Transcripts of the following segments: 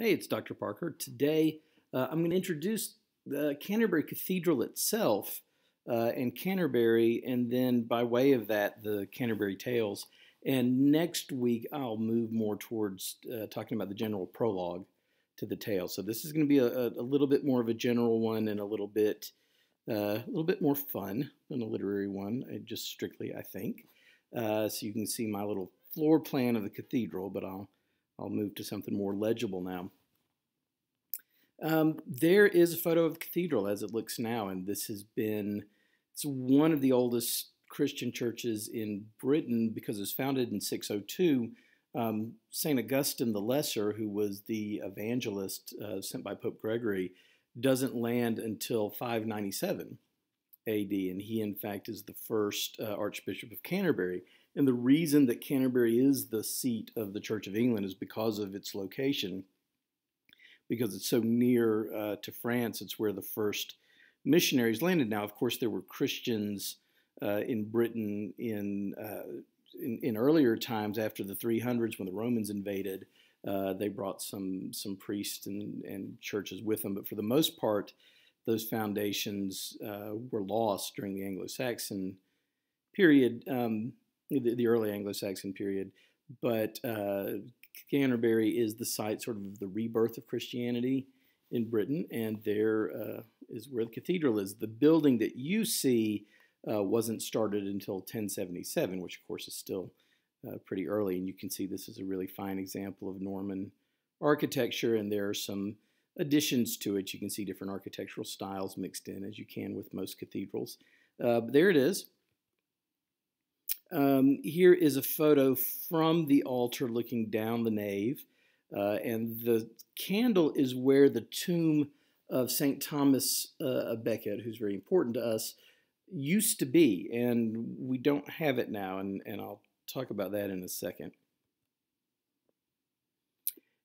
Hey, it's Dr. Parker. Today uh, I'm going to introduce the Canterbury Cathedral itself uh, and Canterbury, and then by way of that, the Canterbury Tales. And next week I'll move more towards uh, talking about the general prologue to the tale. So this is going to be a, a, little bit more of a general one and a little bit uh, a little bit more fun than a literary one, uh, just strictly I think. Uh, so you can see my little floor plan of the cathedral, but I'll I'll move to something more legible now. Um, there is a photo of the cathedral as it looks now, and this has been, it's one of the oldest Christian churches in Britain because it was founded in 602. Um, St. Augustine the Lesser, who was the evangelist uh, sent by Pope Gregory, doesn't land until 597 AD, and he, in fact, is the first uh, Archbishop of Canterbury. And the reason that Canterbury is the seat of the Church of England is because of its location, because it's so near uh, to France. It's where the first missionaries landed. Now, of course, there were Christians uh, in Britain in, uh, in, in earlier times after the 300s when the Romans invaded. Uh, they brought some some priests and, and churches with them, but for the most part, those foundations uh, were lost during the Anglo-Saxon period. Um, the, the early Anglo-Saxon period, but uh, Canterbury is the site sort of the rebirth of Christianity in Britain, and there uh, is where the cathedral is. The building that you see uh, wasn't started until 1077, which of course is still uh, pretty early, and you can see this is a really fine example of Norman architecture, and there are some additions to it. You can see different architectural styles mixed in, as you can with most cathedrals. Uh, but there it is. Um, here is a photo from the altar looking down the nave, uh, and the candle is where the tomb of St. Thomas uh, Becket, who's very important to us, used to be, and we don't have it now, and, and I'll talk about that in a second.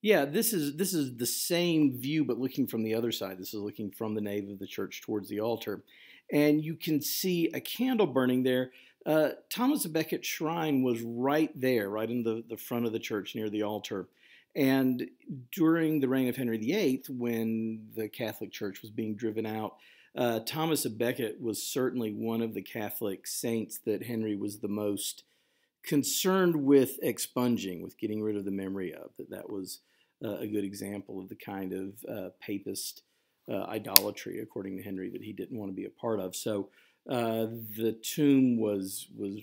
Yeah, this is this is the same view, but looking from the other side. This is looking from the nave of the church towards the altar, and you can see a candle burning there. Uh, Thomas of Becket Shrine was right there, right in the, the front of the church near the altar. And during the reign of Henry VIII, when the Catholic Church was being driven out, uh, Thomas Becket was certainly one of the Catholic saints that Henry was the most concerned with expunging, with getting rid of the memory of. That that was uh, a good example of the kind of uh, papist uh, idolatry, according to Henry, that he didn't want to be a part of. So uh, the tomb was was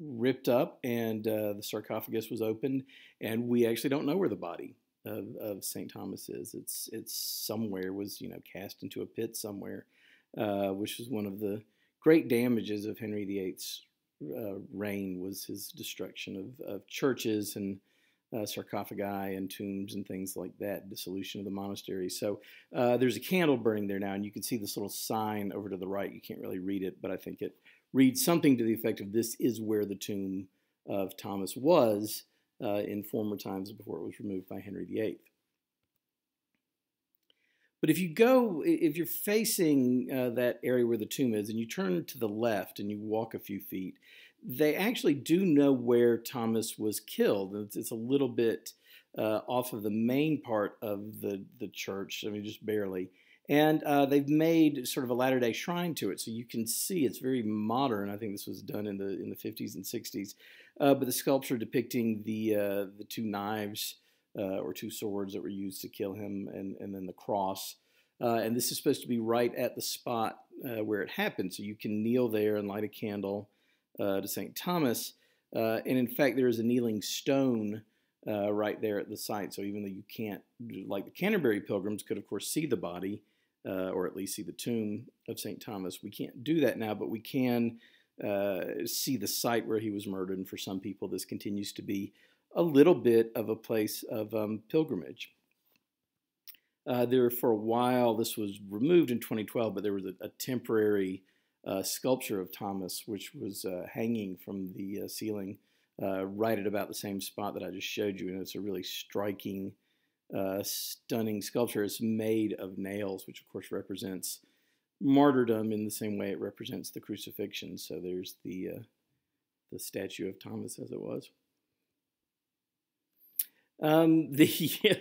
ripped up and uh, the sarcophagus was opened, and we actually don't know where the body of, of St. Thomas is. It's it's somewhere was you know cast into a pit somewhere, uh, which is one of the great damages of Henry VIII's uh, reign was his destruction of, of churches and uh, sarcophagi and tombs and things like that, dissolution of the monastery. So uh, there's a candle burning there now, and you can see this little sign over to the right. You can't really read it, but I think it reads something to the effect of this is where the tomb of Thomas was uh, in former times before it was removed by Henry VIII. But if you go, if you're facing uh, that area where the tomb is, and you turn to the left and you walk a few feet, they actually do know where Thomas was killed. It's, it's a little bit uh, off of the main part of the, the church, I mean, just barely. And uh, they've made sort of a Latter Day Shrine to it, so you can see it's very modern. I think this was done in the in the 50s and 60s. Uh, but the sculpture depicting the uh, the two knives uh, or two swords that were used to kill him, and and then the cross. Uh, and this is supposed to be right at the spot where it happened, so you can kneel there and light a candle uh, to St. Thomas. Uh, and in fact, there is a kneeling stone uh, right there at the site. So even though you can't, like the Canterbury pilgrims could, of course, see the body uh, or at least see the tomb of St. Thomas, we can't do that now, but we can uh, see the site where he was murdered. And for some people, this continues to be a little bit of a place of um, pilgrimage. Uh, there, for a while, this was removed in 2012, but there was a, a temporary uh, sculpture of Thomas, which was uh, hanging from the uh, ceiling uh, right at about the same spot that I just showed you. And it's a really striking, uh, stunning sculpture. It's made of nails, which of course represents martyrdom in the same way it represents the crucifixion. So there's the, the statue of Thomas as it was. Um, the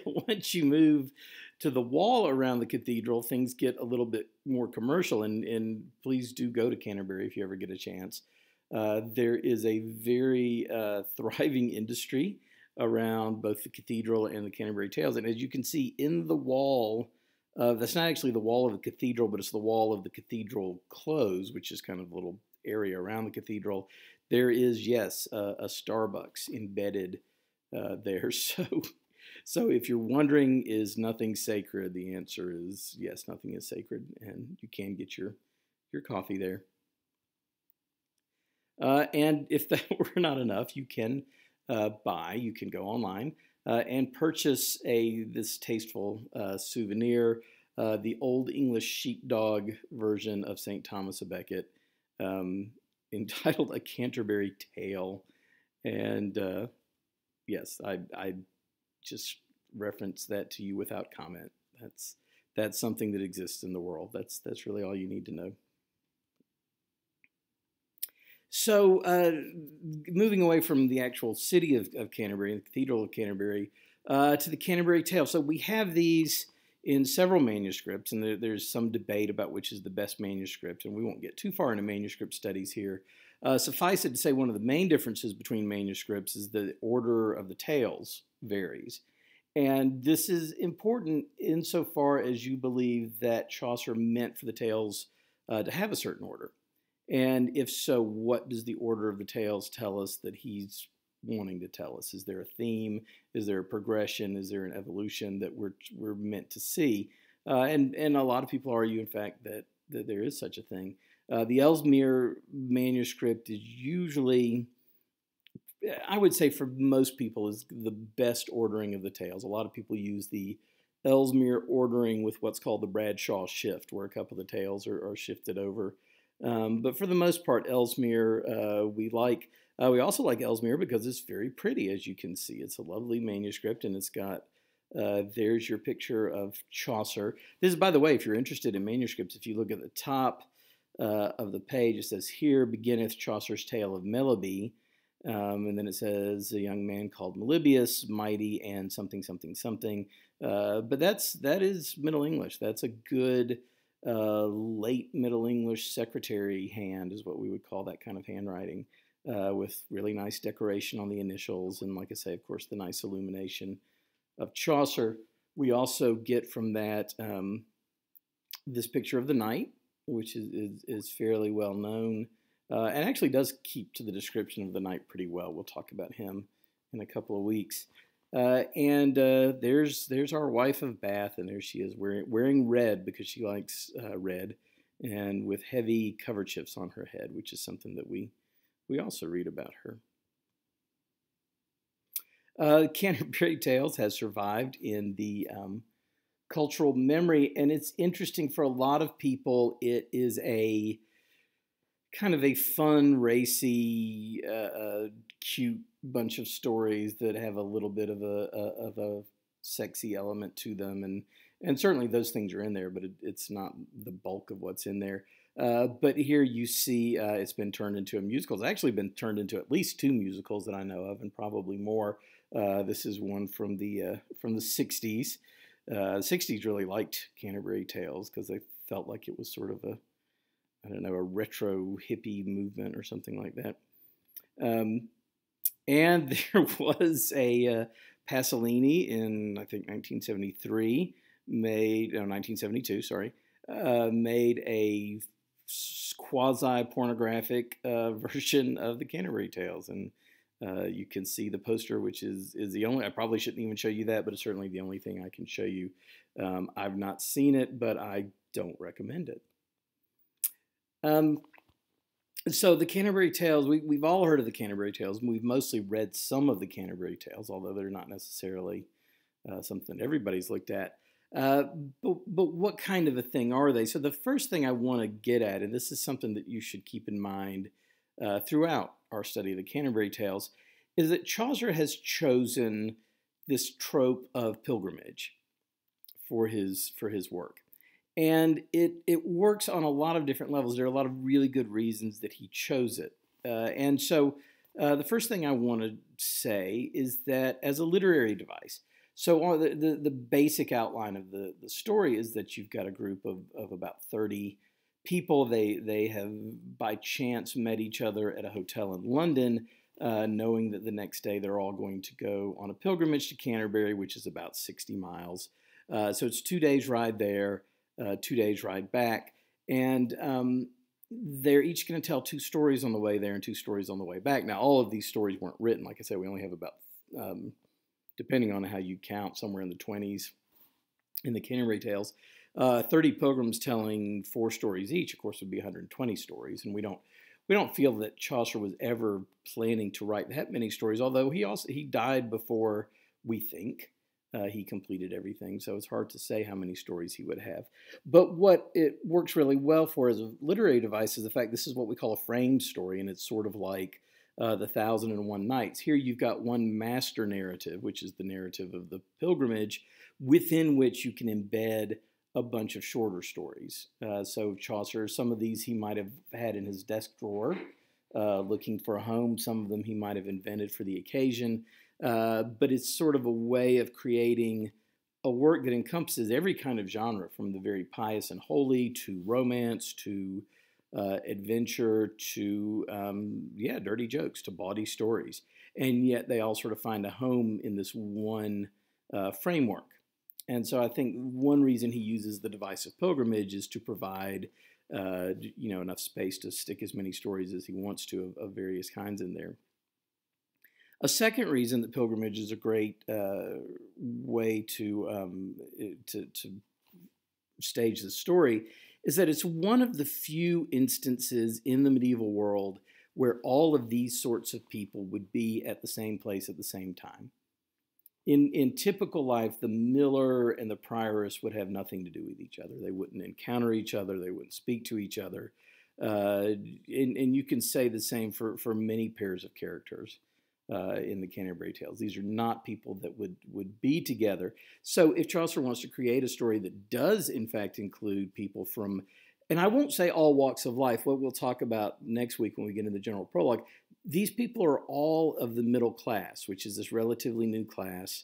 once you move to the wall around the cathedral, things get a little bit more commercial. And, and please do go to Canterbury if you ever get a chance. Uh, there is a very uh, thriving industry around both the cathedral and the Canterbury Tales. And as you can see in the wall, uh, that's not actually the wall of the cathedral, but it's the wall of the cathedral close, which is kind of a little area around the cathedral. There is, yes, a Starbucks embedded uh, there. So so if you're wondering, is nothing sacred? The answer is yes, nothing is sacred, and you can get your your coffee there. Uh, and if that were not enough, you can uh, buy. You can go online uh, and purchase a this tasteful uh, souvenir, uh, the Old English Sheepdog version of St. Thomas a Becket, um, entitled "A Canterbury Tale," and uh, yes, I, I just reference that to you without comment. That's that's something that exists in the world. That's that's really all you need to know. So, uh, moving away from the actual city of, of Canterbury, the Cathedral of Canterbury, uh, to the Canterbury Tale. So, we have these in several manuscripts, and there, there's some debate about which is the best manuscript, and we won't get too far into manuscript studies here. Uh, suffice it to say, one of the main differences between manuscripts is the order of the tales varies. And this is important insofar as you believe that Chaucer meant for the tales uh, to have a certain order. And if so, what does the order of the tales tell us that he's wanting to tell us? Is there a theme? Is there a progression? Is there an evolution that we're, we're meant to see? Uh, and, and a lot of people argue, in fact, that, that there is such a thing. Uh, the Ellesmere manuscript is usually I would say for most people is the best ordering of the tales. A lot of people use the Ellesmere ordering with what's called the Bradshaw shift, where a couple of the tales are, are shifted over. Um, but for the most part, Ellesmere uh, we like. Uh, we also like Ellesmere because it's very pretty, as you can see. It's a lovely manuscript, and it's got uh, there's your picture of Chaucer. This is, by the way, if you're interested in manuscripts, if you look at the top uh, of the page, it says, Here beginneth Chaucer's tale of Melibee. Um, and then it says a young man called Melibeus, mighty and something, something, something. Uh, but that's that is Middle English. That's a good uh, late Middle English secretary hand, is what we would call that kind of handwriting, uh, with really nice decoration on the initials, and like I say, of course, the nice illumination of Chaucer. We also get from that um, this picture of the knight, which is, is, is fairly well known uh, and actually does keep to the description of the knight pretty well. We'll talk about him in a couple of weeks. Uh, and uh, there's there's our wife of Bath, and there she is wearing wearing red because she likes uh, red, and with heavy coverchiefs on her head, which is something that we we also read about her. Uh, Canterbury Tales has survived in the um, cultural memory, and it's interesting for a lot of people. It is a kind of a fun, racy, uh, uh, cute bunch of stories that have a little bit of a, a, of a sexy element to them, and and certainly those things are in there, but it, it's not the bulk of what's in there. Uh, but here you see uh, it's been turned into a musical. It's actually been turned into at least two musicals that I know of, and probably more. Uh, this is one from the uh, from the '60s. The '60s really liked Canterbury Tales because they felt like it was sort of a I don't know, a retro hippie movement or something like that. Um, and there was a uh, Pasolini in, I think, 1973, made, no, 1972, sorry, uh, made a quasi pornographic uh, version of the Canterbury Tales. And uh, you can see the poster, which is, is the only, I probably shouldn't even show you that, but it's certainly the only thing I can show you. Um, I've not seen it, but I don't recommend it. Um, so the Canterbury Tales, we, we've all heard of the Canterbury Tales, and we've mostly read some of the Canterbury Tales, although they're not necessarily uh, something everybody's looked at. Uh, but, but what kind of a thing are they? So the first thing I want to get at, and this is something that you should keep in mind uh, throughout our study of the Canterbury Tales, is that Chaucer has chosen this trope of pilgrimage for his for his work and it it works on a lot of different levels. There are a lot of really good reasons that he chose it, uh, and so Uh, the first thing I want to say is that as a literary device, so the, the, the, basic outline of the, the story is that you've got a group of, of about 30 people. They, they have by chance met each other at a hotel in London, uh, knowing that the next day they're all going to go on a pilgrimage to Canterbury, which is about 60 miles. Uh, so it's two days ride there, uh, two days ride back. And um, they're each going to tell two stories on the way there and two stories on the way back. Now, all of these stories weren't written. Like I said, we only have about, um, depending on how you count, somewhere in the 20s in the Canterbury Tales. Uh, 30 pilgrims telling four stories each, of course, would be 120 stories. And we don't we don't feel that Chaucer was ever planning to write that many stories, although he also he died before we think. Uh, he completed everything, so it's hard to say how many stories he would have. But what it works really well for as a literary device is the fact this is what we call a framed story, and it's sort of like uh, the Thousand and One Nights. Here you've got one master narrative, which is the narrative of the pilgrimage, within which you can embed a bunch of shorter stories. Uh, so Chaucer, some of these he might have had in his desk drawer, uh, looking for a home. Some of them he might have invented for the occasion. Uh, but it's sort of a way of creating a work that encompasses every kind of genre, from the very pious and holy to romance to uh, adventure to um, yeah, dirty jokes to bawdy stories, and yet they all sort of find a home in this one uh, framework. And so I think one reason he uses the device of pilgrimage is to provide uh, you know enough space to stick as many stories as he wants to of, of various kinds in there. A second reason that pilgrimage is a great uh, way to, um, to, to stage the story is that it's one of the few instances in the medieval world where all of these sorts of people would be at the same place at the same time. In, in typical life, the miller and the prioress would have nothing to do with each other. They wouldn't encounter each other, they wouldn't speak to each other. Uh, and, and you can say the same for, for many pairs of characters uh, in the Canterbury Tales. These are not people that would, would be together. So if Chaucer wants to create a story that does, in fact, include people from, and I won't say all walks of life, what we'll talk about next week when we get into the general prologue, these people are all of the middle class, which is this relatively new class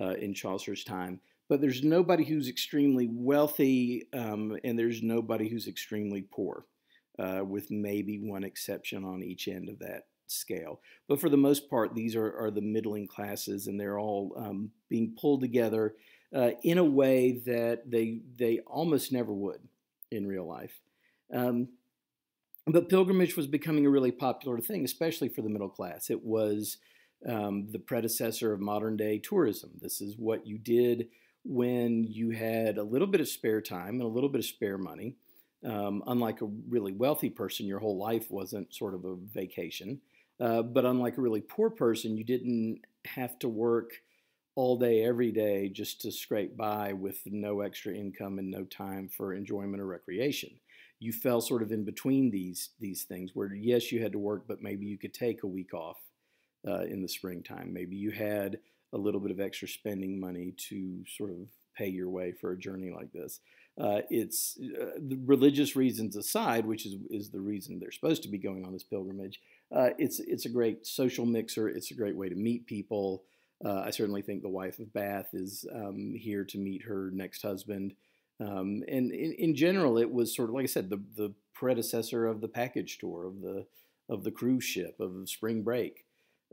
uh, in Chaucer's time. But there's nobody who's extremely wealthy, um, and there's nobody who's extremely poor, uh, with maybe one exception on each end of that scale. But for the most part, these are, are the middling classes, and they're all um, being pulled together uh, in a way that they they almost never would in real life. Um, but pilgrimage was becoming a really popular thing, especially for the middle class. It was um, the predecessor of modern day tourism. This is what you did when you had a little bit of spare time and a little bit of spare money. Um, unlike a really wealthy person, your whole life wasn't sort of a vacation. Uh, but unlike a really poor person, you didn't have to work all day, every day, just to scrape by with no extra income and no time for enjoyment or recreation. You fell sort of in between these these things, where yes, you had to work, but maybe you could take a week off uh, in the springtime. Maybe you had a little bit of extra spending money to sort of pay your way for a journey like this. Uh, it's uh, the religious reasons aside, which is is the reason they're supposed to be going on this pilgrimage uh, it's it's a great social mixer. It's a great way to meet people. Uh, I certainly think the wife of Bath is um, here to meet her next husband. Um, and in, in, general, it was sort of like I said, the the predecessor of the package tour of the of the cruise ship of spring break.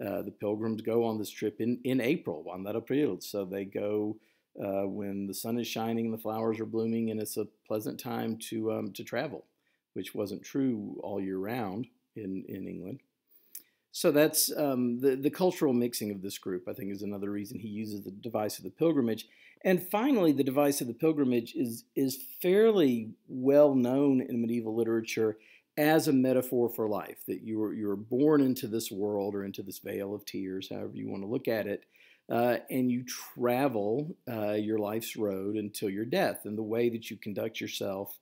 Uh, the pilgrims go on this trip in in April, that April. So they go uh, when the sun is shining, the flowers are blooming, and it's a pleasant time to um, to travel, which wasn't true all year round in in England. So that's um, the the cultural mixing of this group. I think is another reason he uses the device of the pilgrimage. And finally, the device of the pilgrimage is is fairly well known in medieval literature as a metaphor for life. That you were you were born into this world or into this vale of tears, however you want to look at it. Uh, and you travel uh, your life's road until your death. And the way that you conduct yourself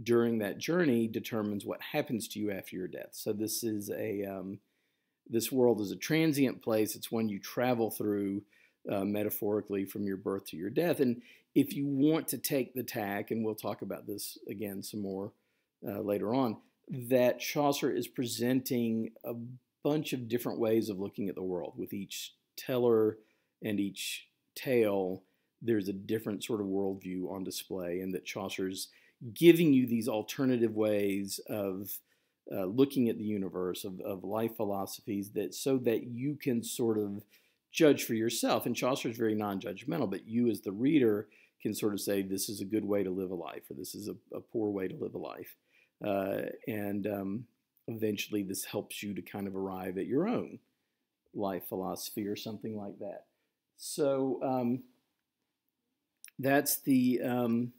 during that journey determines what happens to you after your death. So this is a um, this world is a transient place. It's one you travel through uh, metaphorically from your birth to your death. And if you want to take the tack, and we'll talk about this again some more uh, later on, that Chaucer is presenting a bunch of different ways of looking at the world. With each teller and each tale, there's a different sort of worldview on display, and that Chaucer's giving you these alternative ways of uh, looking at the universe, of, of life philosophies, that so that you can sort of judge for yourself. And Chaucer is very non-judgmental, but you as the reader can sort of say this is a good way to live a life, or this is a, a poor way to live a life, uh, and um, eventually this helps you to kind of arrive at your own life philosophy or something like that. So um, that's the um,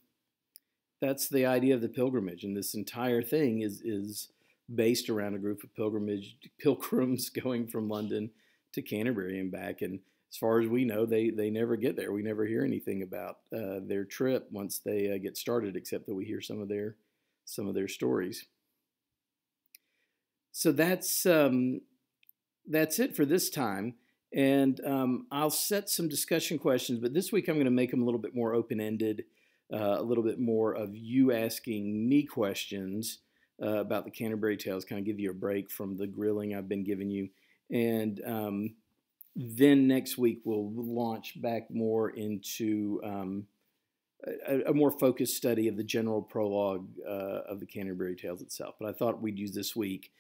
that's the idea of the pilgrimage, and this entire thing is is based around a group of pilgrimage pilgrims going from London to Canterbury and back. And as far as we know, they they never get there. We never hear anything about uh, their trip once they uh, get started, except that we hear some of their some of their stories. So that's um, that's it for this time. And um, I'll set some discussion questions, but this week I'm going to make them a little bit more open ended, uh, a little bit more of you asking me questions uh, about the Canterbury Tales, kind of give you a break from the grilling I've been giving you. And um, then next week we'll launch back more into um, a, a, more focused study of the general prologue uh, of the Canterbury Tales itself. But I thought we'd use this week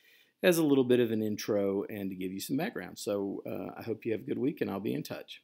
as a little bit of an intro and to give you some background. So uh, I hope you have a good week, and I'll be in touch.